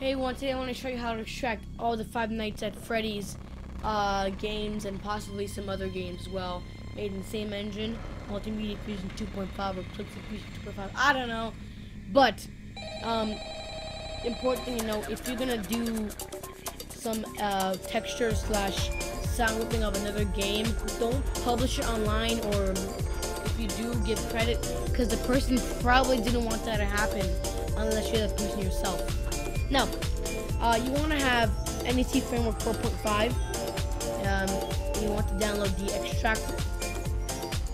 Hey, one today I want to show you how to extract all the Five Nights at Freddy's uh, games and possibly some other games as well. Made in the same engine, Multimedia Fusion 2.5 or Pixel Fusion 2.5. I don't know, but um, important thing to know: if you're gonna do some uh, texture slash sound whipping of another game, don't publish it online or if you do, give credit because the person probably didn't want that to happen unless you're the person yourself. Now, uh, you want to have Net Framework 4.5. Um, you want to download the extractor.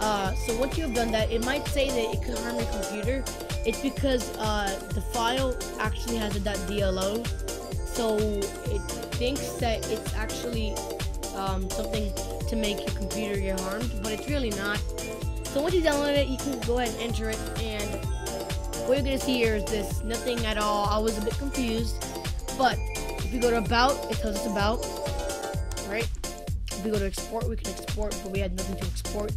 Uh, so once you have done that, it might say that it could harm your computer. It's because uh, the file actually has a .dlo, so it thinks that it's actually um, something to make your computer get harmed, but it's really not. So once you download it, you can go ahead and enter it, and what you're gonna see here is this, nothing at all. I was a bit confused, but if we go to about, it tells us about, right? If we go to export, we can export, but we had nothing to export.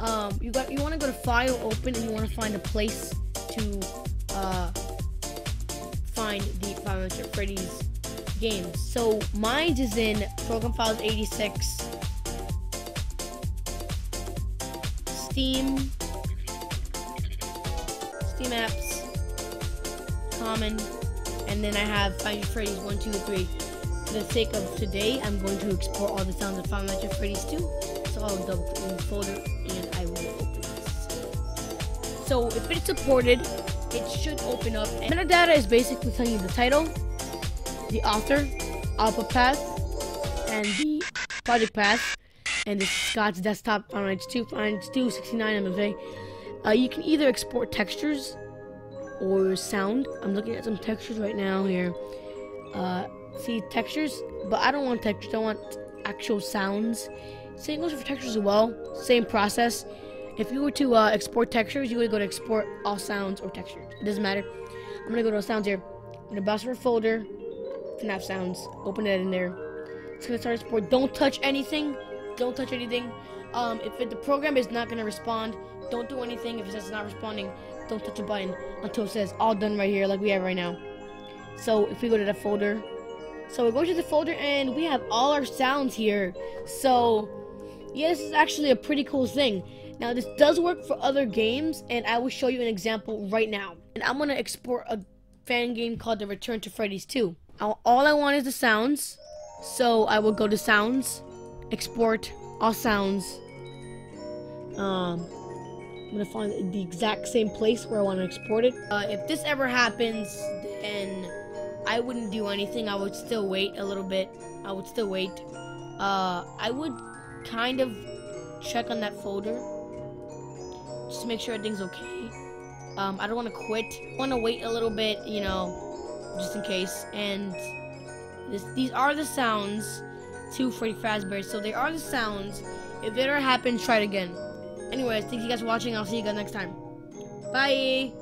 Um, you got, you want to go to File, Open, and you want to find a place to uh, find the Five Nights Freddy's games. So mine is in Program Files 86, Steam, Steam apps, common, and then I have Five Nights at Freddy's 1, 2, 3. For the sake of today, I'm going to export all the sounds of Five Nights at Freddy's 2. So I'll double click in the folder and I will open this. So if it's supported, it should open up. And metadata is basically telling you the title, the author, output path, and the project path. And this is Scott's desktop Five Nights 2, Five Nights 2, 69 MFA. Uh, you can either export textures or sound. I'm looking at some textures right now here. Uh, see textures, but I don't want textures. I want actual sounds. Same goes for textures as well. Same process. If you were to uh, export textures, you would go to export all sounds or textures. It doesn't matter. I'm gonna go to sounds here. I'm gonna browse for a folder. FNAF sounds. Open it in there. It's gonna start export. Don't touch anything. Don't touch anything. Um, if it, the program is not gonna respond, don't do anything. If it says it's not responding, don't touch a button until it says all done right here, like we have right now. So if we go to the folder, so we go to the folder and we have all our sounds here. So yeah, this is actually a pretty cool thing. Now this does work for other games, and I will show you an example right now. And I'm gonna export a fan game called The Return to Freddy's 2. All I want is the sounds, so I will go to Sounds, Export all sounds. Um, I'm gonna find the exact same place where I want to export it. Uh, if this ever happens, then I wouldn't do anything. I would still wait a little bit. I would still wait. Uh, I would kind of check on that folder just to make sure everything's okay. Um, I don't want to quit. I want to wait a little bit, you know, just in case. And this, these are the sounds to Freddy Fazbear. So they are the sounds. If it ever happens, try it again. Anyways, thank you guys for watching. I'll see you guys next time. Bye.